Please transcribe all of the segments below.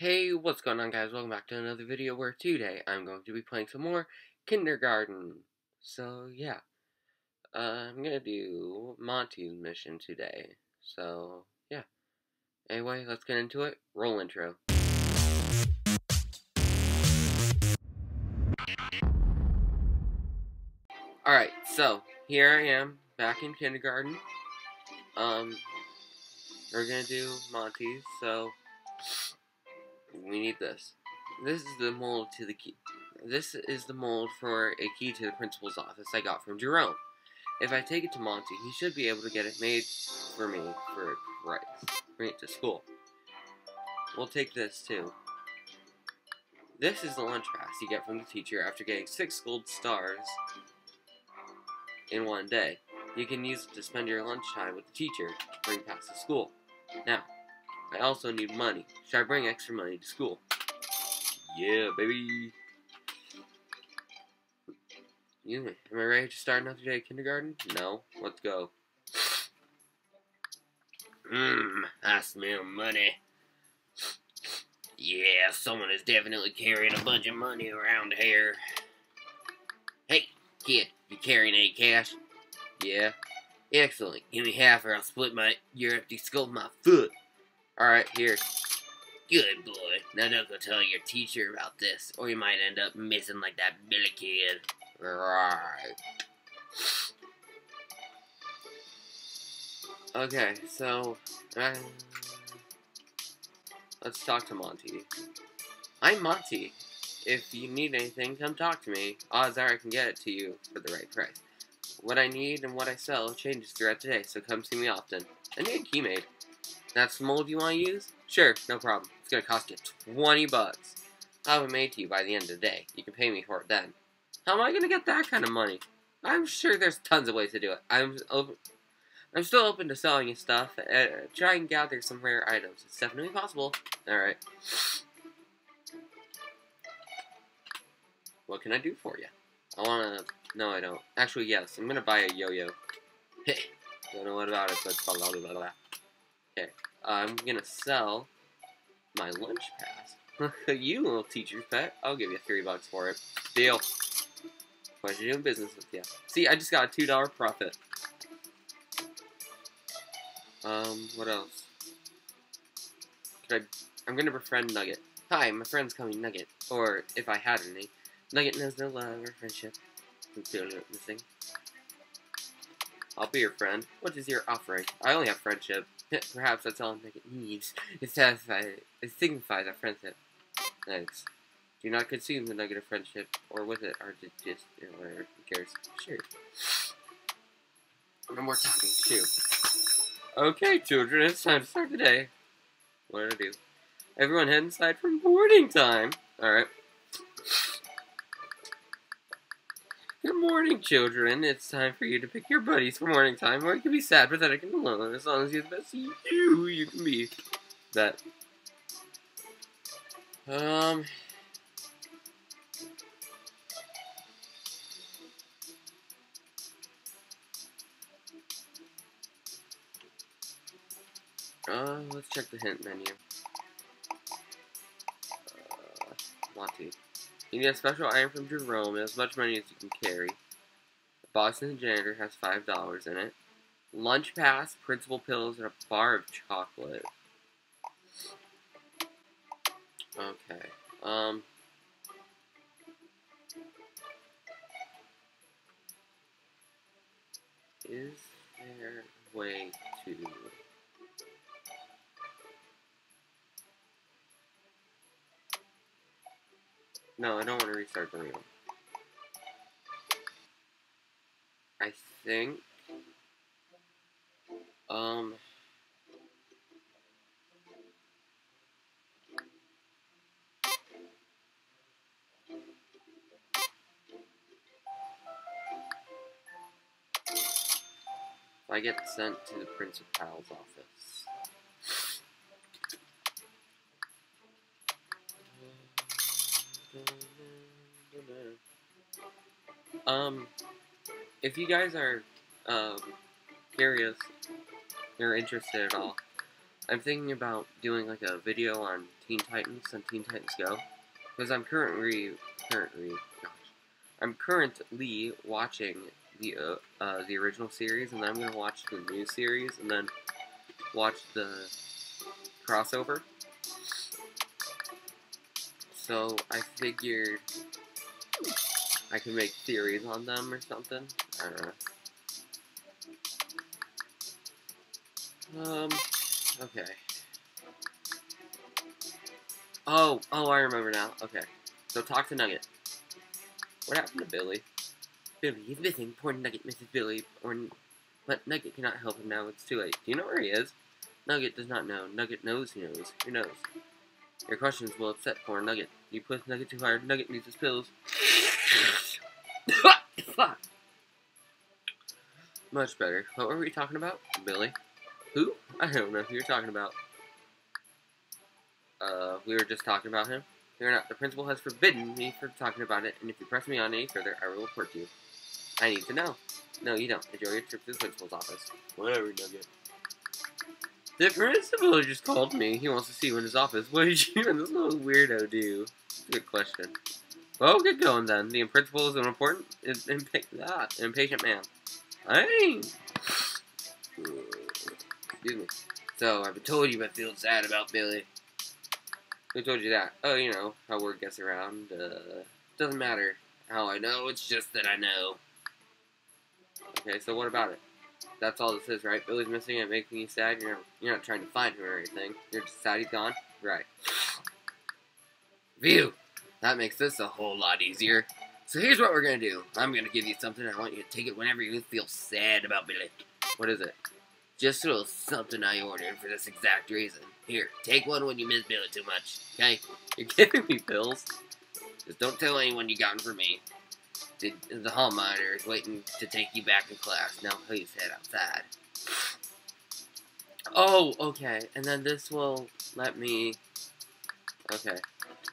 Hey, what's going on guys? Welcome back to another video where today I'm going to be playing some more kindergarten. So, yeah. Uh, I'm gonna do Monty's mission today. So, yeah. Anyway, let's get into it. Roll intro. Alright, so, here I am, back in kindergarten. Um, we're gonna do Monty's, so we need this. This is the mold to the key. This is the mold for a key to the principal's office I got from Jerome. If I take it to Monty, he should be able to get it made for me for a price. Bring it to school. We'll take this too. This is the lunch pass you get from the teacher after getting six gold stars in one day. You can use it to spend your lunchtime with the teacher bring past to school. Now, I also need money. Should I bring extra money to school? Yeah, baby. You, am I ready to start another day of kindergarten? No. Let's go. Mmm, I smell money. Yeah, someone is definitely carrying a bunch of money around here. Hey, kid, you carrying any cash? Yeah. Excellent. Give me half or I'll split my your empty skull with my foot. Alright, here. Good boy. Now don't go tell your teacher about this, or you might end up missing like that Billy kid. Right. Okay, so... Uh, let's talk to Monty. I'm Monty. If you need anything, come talk to me. Odds are I can get it to you for the right price. What I need and what I sell changes throughout the day, so come see me often. I need a key made. That's the mold you want to use? Sure, no problem. It's going to cost you 20 bucks. I'll have it made to you by the end of the day. You can pay me for it then. How am I going to get that kind of money? I'm sure there's tons of ways to do it. I'm open, I'm still open to selling you stuff. Uh, try and gather some rare items. It's definitely possible. Alright. What can I do for you? I want to... No, I don't. Actually, yes. I'm going to buy a yo-yo. don't know what about it, but blah, blah, blah, blah. Okay. I'm to sell my lunch pass. you little teacher's pet. I'll give you three bucks for it. Deal. Pleasure doing business with you. See, I just got a two dollar profit. Um, what else? Could I? I'm gonna befriend Nugget. Hi, my friend's coming, Nugget. Or if I had any, Nugget knows no love or friendship. Missing. I'll be your friend. What is your offering? I only have friendship. Perhaps that's all Nugget needs. It satisfies. It signifies our friendship. Thanks. Do not consume the nugget of friendship, or with it, or just, whatever. Who cares? Sure. No more talking. Shoo. Okay, children, it's time to start the day. What do I do? Everyone head inside for boarding time. Alright. Good morning, children. It's time for you to pick your buddies for morning time, or you can be sad, pathetic, and alone. As long as you're the best you, you can be. That. Um, Uh, let's check the hint menu. Uh, Monty. You need a special item from Jerome and as much money as you can carry. The box in the janitor has $5 in it. Lunch pass, principal pills, and a bar of chocolate. Okay. Um. Is there a way to... No, I don't want to restart the reel. I think... Um... I get sent to the Prince of principal's office. If you guys are um, curious or interested at all, I'm thinking about doing like a video on Teen Titans and Teen Titans Go, because I'm currently currently gosh, I'm currently watching the uh, uh, the original series, and then I'm gonna watch the new series, and then watch the crossover. So I figured I could make theories on them or something. Um, okay. Oh, oh, I remember now. Okay. So talk to Nugget. What happened to Billy? Billy, he's missing. Poor Nugget misses Billy. Or, but Nugget cannot help him now. It's too late. Do you know where he is? Nugget does not know. Nugget knows he knows. Who knows? Your questions will upset poor Nugget. You push Nugget too hard. Nugget needs his pills. Much better. What were we talking about? Billy? Who? I don't know who you're talking about. Uh, we were just talking about him. You're not. The principal has forbidden me from talking about it, and if you press me on any further, I will report you. I need to know. No, you don't. Enjoy your trip to the principal's office. Whatever, Nugget. The principal just called me. He wants to see you in his office. What did you and this little weirdo do? Good question. Well, get going then. The principal is an important, impa ah, impatient man. Hey! Excuse me. So, I've told you but feel sad about Billy. Who told you that? Oh, you know, how word gets around. Uh, doesn't matter how I know, it's just that I know. Okay, so what about it? That's all this is, right? Billy's missing and making you sad. You're, you're not trying to find him or anything. You're just sad he's gone? Right. View! That makes this a whole lot easier. So here's what we're gonna do. I'm gonna give you something. I want you to take it whenever you feel sad about Billy. What is it? Just a little something I ordered for this exact reason. Here, take one when you miss Billy too much. Okay? You're giving me pills. Just don't tell anyone you got them for me. The, the hall monitor is waiting to take you back to class. Now please head outside. Oh, okay. And then this will let me... Okay.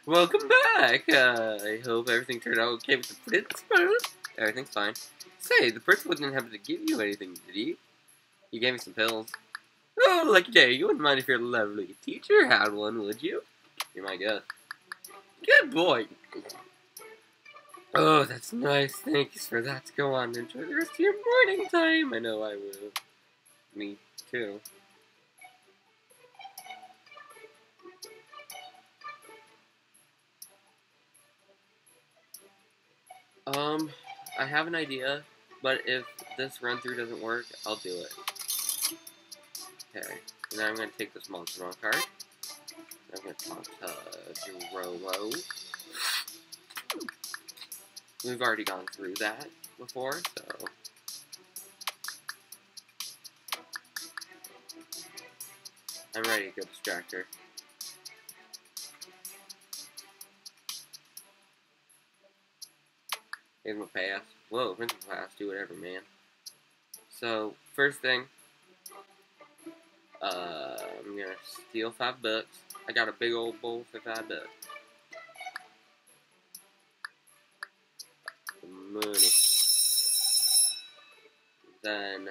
Welcome back! Uh, I hope everything turned out okay with the principal. Everything's fine. Say, the principal didn't have to give you anything, did he? You gave me some pills. Oh, lucky day. You wouldn't mind if your lovely teacher had one, would you? You're my guest. Good boy. Oh, that's nice. Thanks for that. Go on. Enjoy the rest of your morning time. I know I will. Me, too. Um, I have an idea, but if this run through doesn't work, I'll do it. Okay, now I'm going to take this Monster card. I'm going to talk to Durolo. We've already gone through that before, so... I'm ready to go Distractor. Here's my pass. Whoa, principal pass. Do whatever, man. So, first thing, uh, I'm gonna steal five bucks. I got a big old bowl for five bucks. money. Then,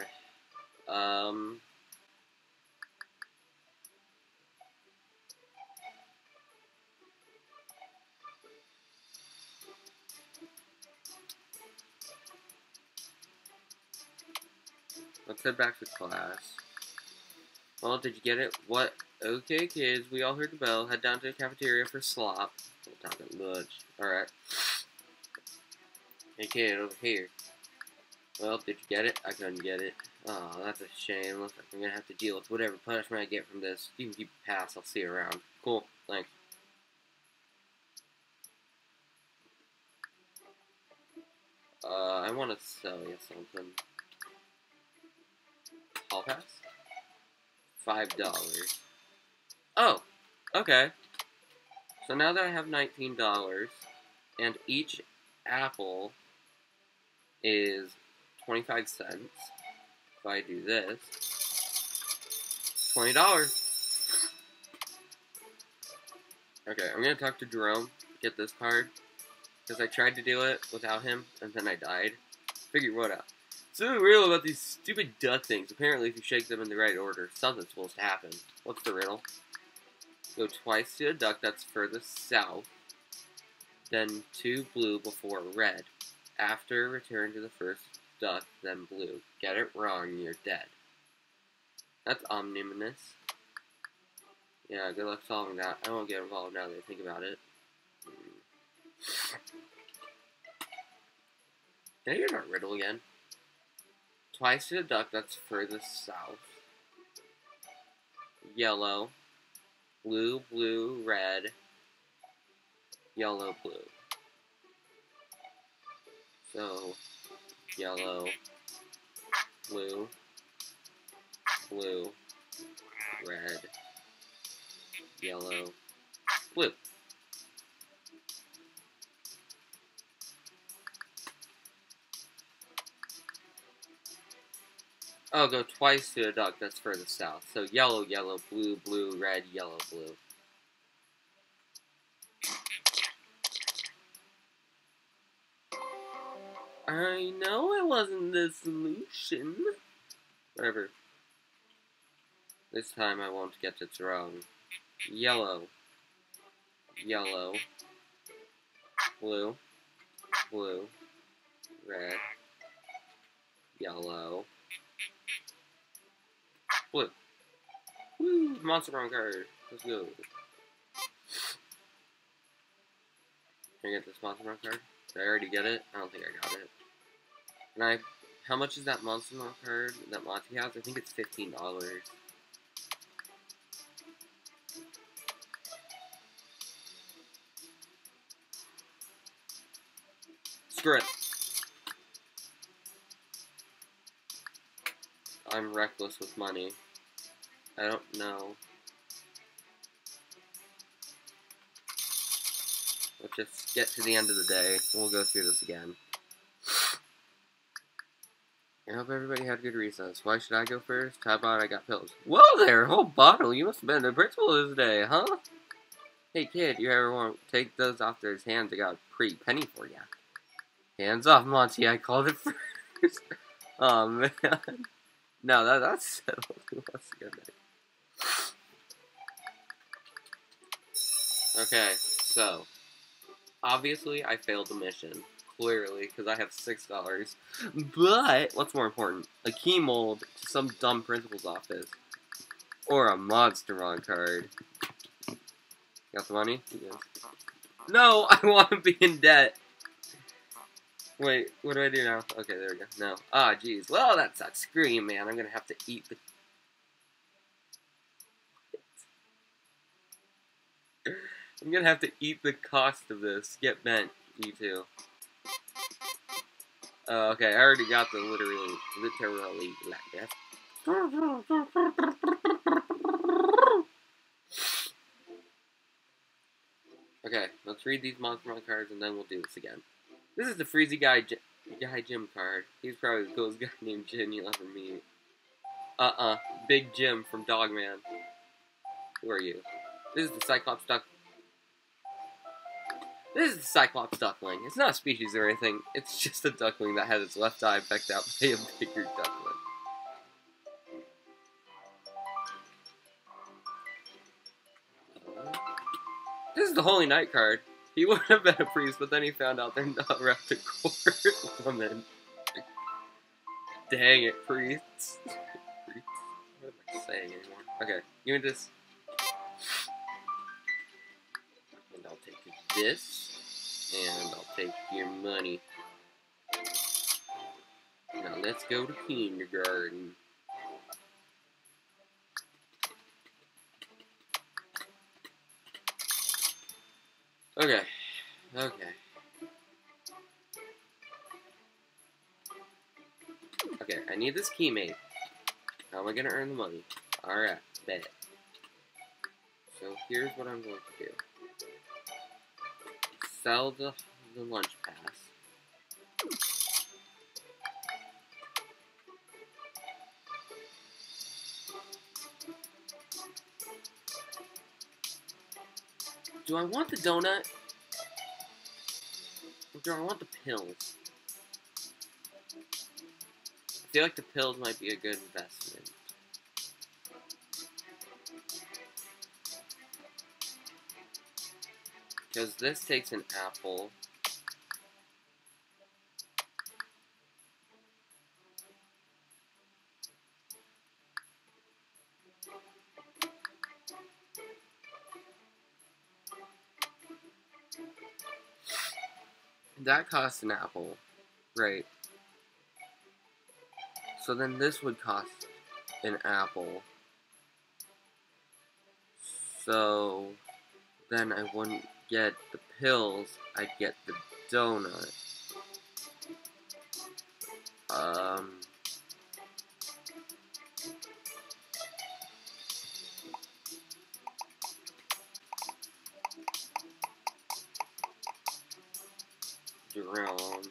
um, let's head back to class. Well, did you get it? What? Okay, kids, we all heard the bell. Head down to the cafeteria for slop. Don't talk that much. Alright. Hey, kid, over here. Well, did you get it? I couldn't get it. Oh, that's a shame. Looks like I'm gonna have to deal with whatever punishment I get from this. You can keep a pass. I'll see you around. Cool. Thanks. Uh, I want to sell you something. Hall pass? five dollars. Oh, okay. So now that I have nineteen dollars, and each apple is twenty-five cents, if I do this, twenty dollars. Okay, I'm gonna talk to Jerome, get this card, because I tried to do it without him, and then I died. Figure what out. Something real about these stupid duck things. Apparently, if you shake them in the right order, something's supposed to happen. What's the riddle? Go twice to a duck that's furthest south, then two blue before red. After, return to the first duck, then blue. Get it wrong, you're dead. That's omniminous. Yeah, good luck solving that. I won't get involved now that I think about it. Can I hear that riddle again? Twice to the duck that's furthest south. Yellow. Blue, blue, red. Yellow, blue. So, yellow, blue, blue, red, yellow, blue. Oh, go twice to a duck, that's further south. So yellow, yellow, blue, blue, red, yellow, blue. I know it wasn't the solution. Whatever. This time I won't get it wrong. Yellow. Yellow. Blue. Blue. Red. Yellow. Blue. Woo! Monstermon card. Let's go. Can I get this Monstermon card? Did I already get it? I don't think I got it. And I, how much is that Monstermon card that Monty has? I think it's fifteen dollars. Screw it. I'm reckless with money. I don't know. Let's just get to the end of the day. We'll go through this again. I hope everybody had good recess. Why should I go first? How about I got pills? Whoa there, whole bottle. You must have been the principal this day, huh? Hey kid, you ever want to take those off those hands? I got a pretty penny for ya. Hands off, Monty. I called it first. oh um, man. No, that that's settled. That's a good night. Okay, so obviously I failed the mission clearly because I have six dollars. But what's more important, a key mold to some dumb principal's office, or a Monstermon card. Got the money? Yes. No, I want to be in debt. Wait, what do I do now? Okay, there we go. No. Ah, oh, jeez. Well, that sucks. Screw you, man. I'm gonna have to eat the. I'm gonna have to eat the cost of this. Get bent, you two. Uh, okay, I already got the literally, literally like that. Okay, let's read these Monster cards and then we'll do this again. This is the Freezy Guy Guy Jim card. He's probably the coolest guy named Jim you'll ever meet. Uh-uh. Big Jim from Dogman. Who are you? This is the Cyclops Duck. This is the Cyclops Duckling. It's not a species or anything. It's just a duckling that has its left eye pecked out by a bigger duckling. This is the Holy Knight card. He would have been a priest, but then he found out they're not wrapped to court women. Dang it, priests. What am I saying anymore? Okay, give me this. And I'll take this. And I'll take your money. Now let's go to kindergarten. Okay. Okay. Okay, I need this key made. How am I gonna earn the money? Alright, bet. So here's what I'm going to do. Sell the, the lunch pass. Do I want the donut? Or do I want the pills? I feel like the pills might be a good investment. Because this takes an apple. That costs an apple. Right. So then this would cost an apple. So then I wouldn't get the pills, I'd get the donut. Um Jerome.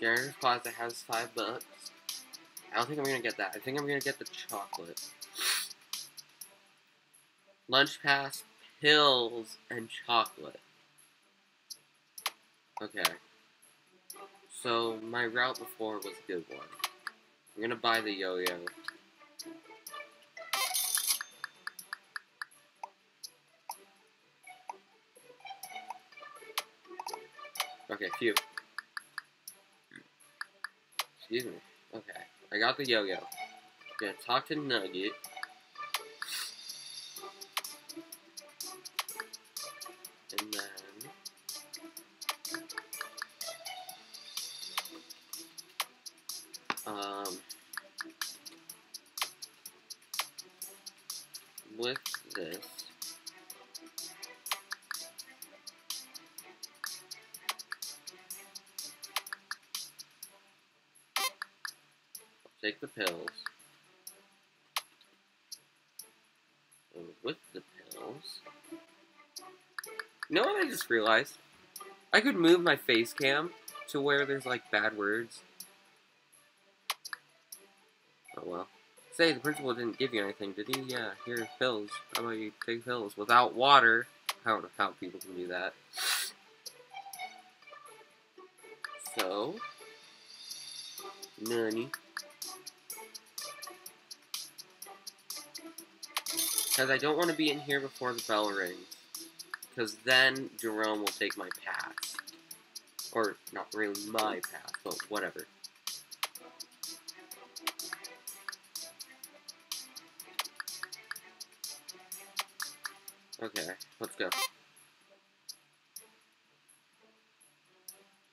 Janitor's Plaza has five bucks. I don't think I'm gonna get that. I think I'm gonna get the chocolate. Lunch pass, pills, and chocolate. Okay. So my route before was a good one. I'm gonna buy the yo-yo. Okay, phew. Excuse me. Okay. I got the yo-yo. Gonna talk to Nugget. With this... take the pills. And with the pills. You know what I just realized? I could move my face cam to where there's like bad words. Say the principal didn't give you anything, did he? Yeah, here's pills. How about you take pills without water? I don't know how people can do that. So, Nani. Because I don't want to be in here before the bell rings. Because then Jerome will take my pass. Or, not really my pass, but whatever. Okay, let's go.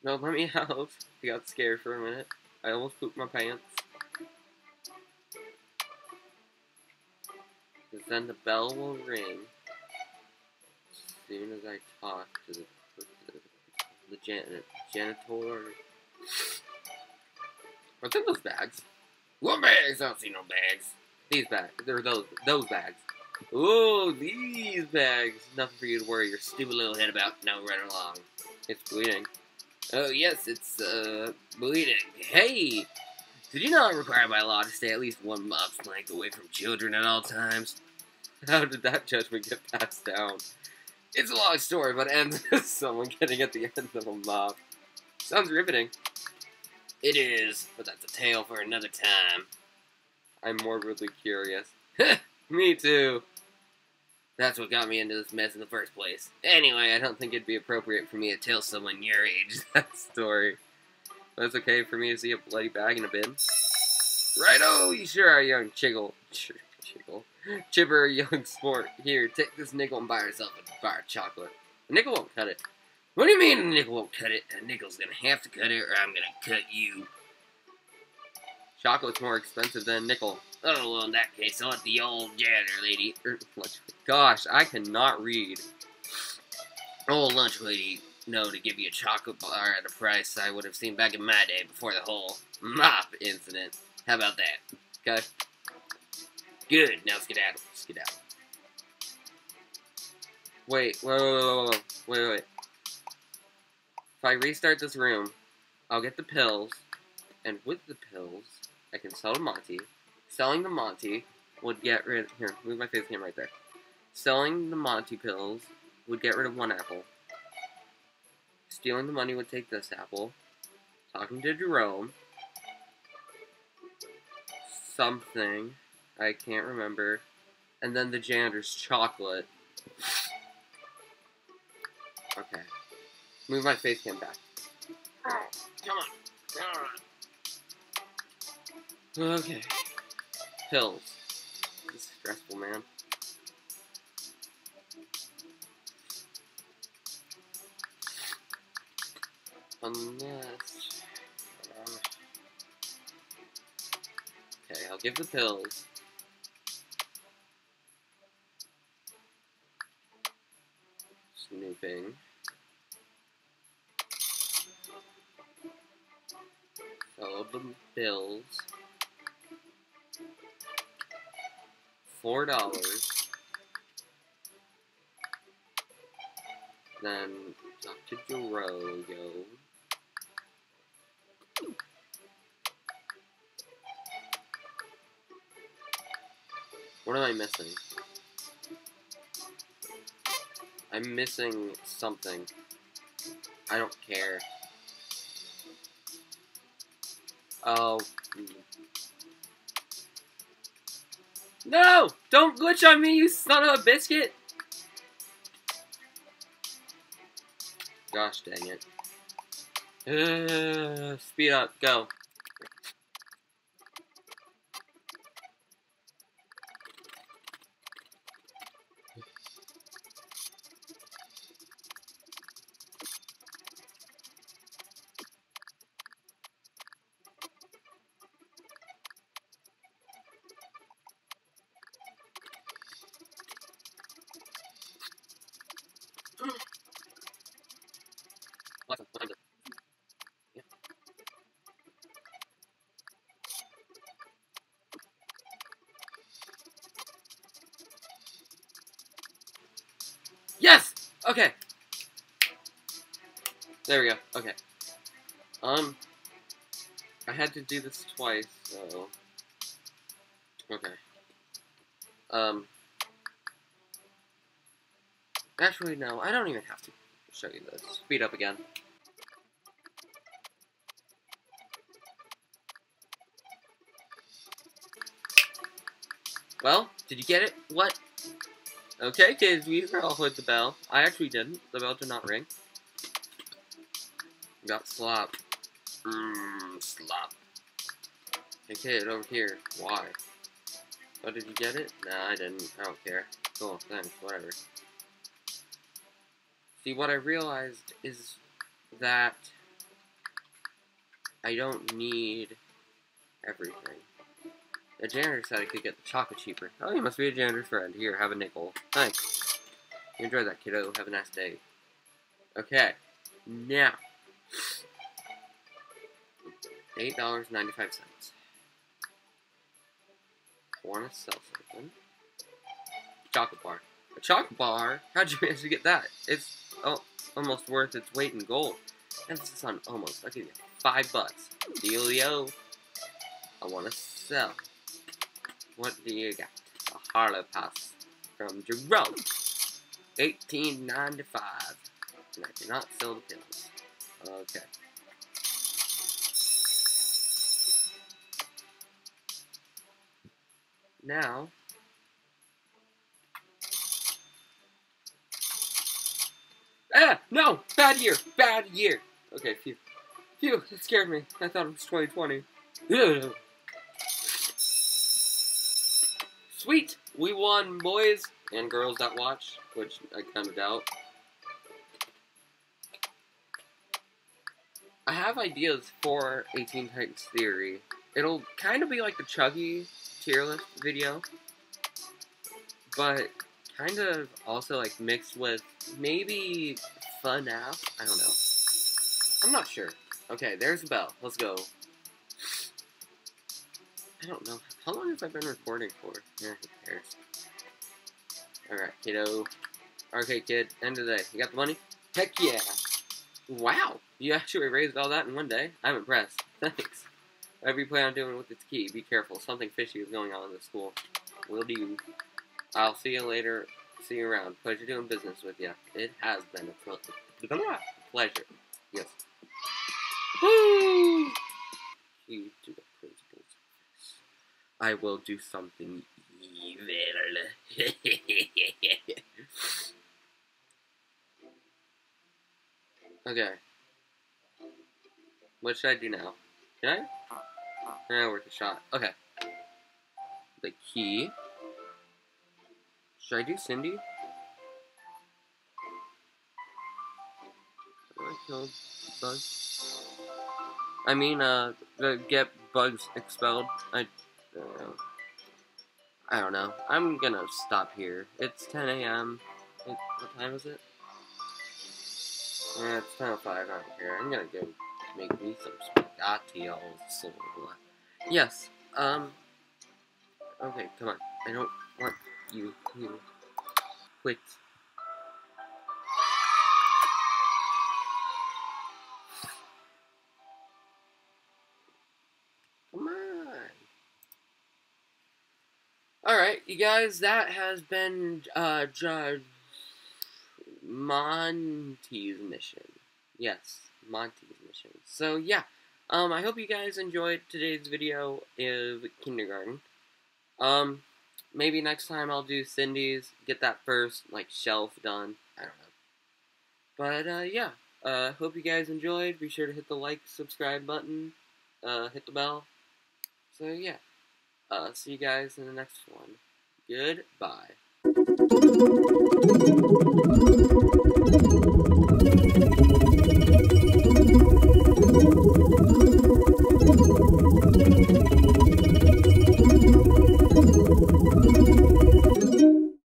No, let me out. I got scared for a minute. I almost pooped my pants. Because then the bell will ring as soon as I talk to the, the, the jan janitor. What's in those bags? What bags? I don't see no bags. These bags. They're those those bags. Ooh, these bags. Nothing for you to worry your stupid little head about. Now run along. It's bleeding. Oh yes, it's uh bleeding. Hey, did you know I'm required by law to stay at least one mop's length away from children at all times? How did that judgment get passed down? It's a long story, but ends with someone getting at the end of a mop. Sounds riveting. It is, but that's a tale for another time. I'm morbidly curious. me too. That's what got me into this mess in the first place. Anyway, I don't think it'd be appropriate for me to tell someone your age that story. But it's okay for me to see a bloody bag in a bin. Righto, oh, you sure are, young chiggle. Ch chiggle. Chipper, young sport. Here, take this nickel and buy yourself a bar of chocolate. A nickel won't cut it. What do you mean a nickel won't cut it? A nickel's gonna have to cut it or I'm gonna cut you. Chocolate's more expensive than nickel. Oh, well, in that case, I'll let the old janitor lady... Er, gosh, I cannot read. Old lunch lady know to give you a chocolate bar at a price I would have seen back in my day before the whole mop incident. How about that? Okay? Good, now skedaddle. Skedaddle. Wait, wait, wait, wait, wait, wait. If I restart this room, I'll get the pills, and with the pills, I can sell to Monty. Selling the Monty would get rid... of, Here, move my face cam right there. Selling the Monty pills would get rid of one apple. Stealing the money would take this apple. Talking to Jerome. something. I can't remember. And then the janitor's chocolate. Okay. Move my face cam back. Come on. Come on. Okay. Pills. This is stressful, man. Unless... uh, Okay, I'll give the pills. What am I missing? I'm missing something. I don't care. Oh. mm. No! Don't glitch on me, you son of a biscuit! Gosh dang it. Uh, speed up, go. What the- what the- Yeah. Yes! Okay. There we go. Okay. Um, I had to do this twice, so. Okay. Um. Actually, no, I don't even have to show you this. Speed up again. Well, did you get it? What? Okay, kids, we all heard the bell. I actually didn't. The bell did not ring. Got slop. Mmm, slop. Okay, kid, over here. Why? Oh, did you get it? Nah, I didn't. I don't care. Cool, thanks, whatever. See, what I realized is that I don't need everything. The janitor said I could get the chocolate cheaper. Oh, you must be a janitor's friend. Here, have a nickel. Thanks. Enjoy that, kiddo. Have a nice day. Okay. Now. $8.95. Want to sell something. Chocolate bar. A chocolate bar? How'd you manage to get that? It's oh, almost worth its weight in gold. Emphasis on almost. I'll give you five bucks. Dealio. I want to sell. What do you got? A Harlow Pass from Jerome. 1895. And I cannot sell the pills. Okay. Now. Ah! No! Bad year! Bad year! Okay, phew. Phew, that scared me. I thought it was 2020. Ugh. Sweet! We won, boys and girls that watch, which I kind of doubt. I have ideas for 18 Titans Theory. It'll kind of be like the Chuggy tier list video, but kind of also like mixed with maybe fun FNAF. I don't know. I'm not sure. Okay, there's a bell. Let's go. I don't know. How long have I been recording for? Yeah, who cares? Alright, kiddo. Okay, kid. End of the day. You got the money? Heck yeah! Wow! You actually raised all that in one day. I'm impressed. Thanks. Whatever you plan on doing with its key, be careful. Something fishy is going on in the school. Will do. I'll see you later. See you around. Pleasure doing business with you. It has been a pl- pleasure. Yes. Woo! I will do something evil. okay. What should I do now? Can I? Yeah, worth a shot. Okay. The key. Should I do Cindy? I Buggs? I mean, uh, get Buggs expelled. I, uh, I don't know. I'm gonna stop here. It's 10 a.m. What time is it? Yeah, it's 10.05. I don't care. I'm gonna go make me some spaghetti also. Yes, um, okay, come on. I don't want you to quit. Come on. Alright, you guys, that has been, uh, Judge Monty's mission. Yes, Monty's mission. So yeah, um, I hope you guys enjoyed today's video of kindergarten. Um, maybe next time I'll do Cindy's, get that first, like, shelf done. I don't know. But, uh, yeah. Uh, hope you guys enjoyed. Be sure to hit the like, subscribe button. Uh, hit the bell. So, yeah. Uh, see you guys in the next one. Goodbye.